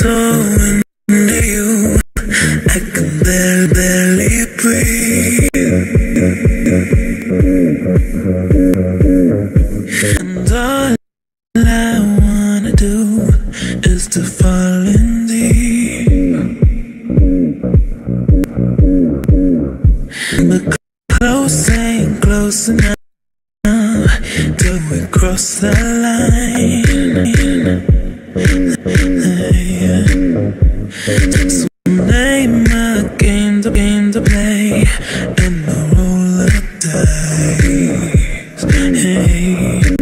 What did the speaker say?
so into you I can barely, barely breathe And all I wanna do is to fall in deep But close ain't close enough Till we cross the line. So name a game, the game to play, and the roll of dice. Hey.